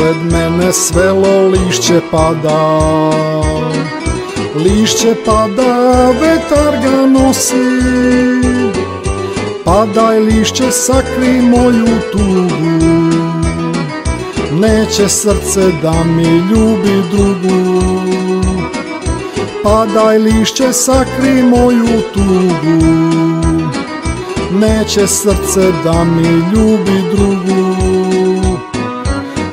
Pored mene svelo lišće pada. Lišće pada, vetar ga nosi. Padaj lišće, sakri moju tugu. Neće srce da mi ljubi drugu. Padaj lišće, sakri moju tugu. Neće srce da mi ljubi drugu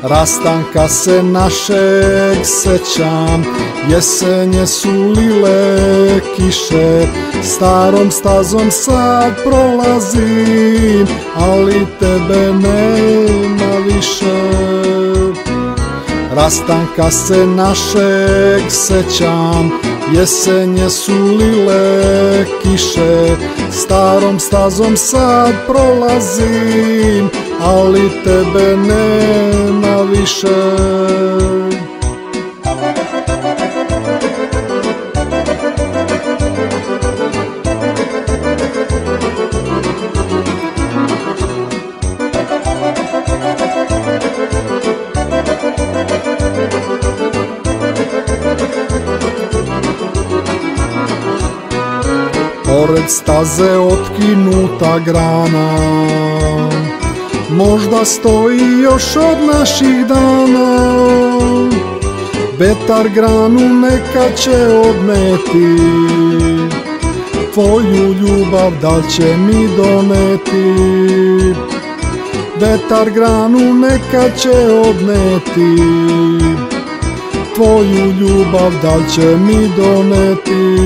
Rastanka se našeg sećam Jesenje su lile kiše Starom stazom sad prolazim Ali tebe nema više. Rastanka se našeg sećam Jesenje su lile kiše Starom stazom sad prolazim Ali tebe nema više. Pored staze otkinuta grana Možda stoji još od naših dana. Betar granu neka će odneti. Tvoju ljubav da će mi doneti? Vetar granu neka će odneti. Tvoju ljubav da će mi doneti?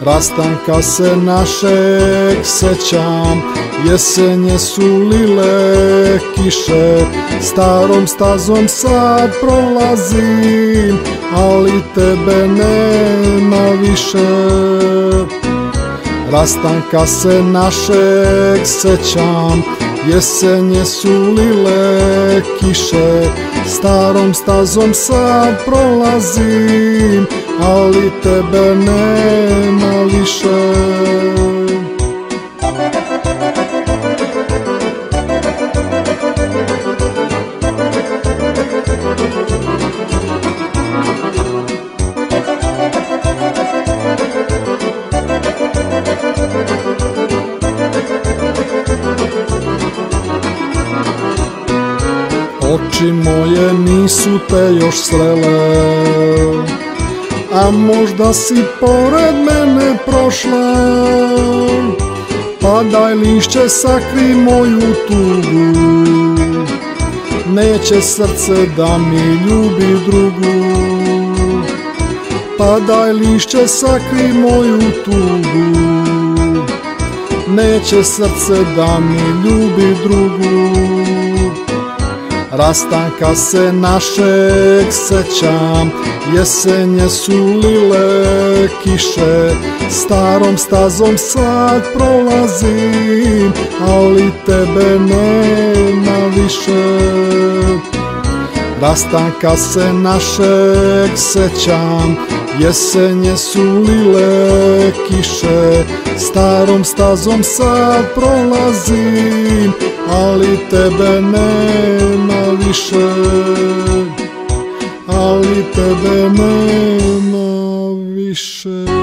Rastanka se našeg sećam Jesenje su lile kiše Starom stazom sad prolazim Ali tebe nema više. Rastanka se našeg sećam Jesenje su lile kiše Starom stazom sad prolazim Ali tebe nema više Oči moje nisu te još srele A možda si pored mene prošla Padaj lišće, sakri moju tugu Neće srce da mi ljubi drugu. Padaj lišće, sakri moju tugu Neće srce da mi ljubi drugu Rastanka se našeg sećam Jesenje su lile kiše Starom stazom sad prolazim Ali tebe nema više. Rastanka se našeg sećam Jesenje su lile kiše Starom stazom sad prolazim Ali tebe nema više. Ali tebe nema više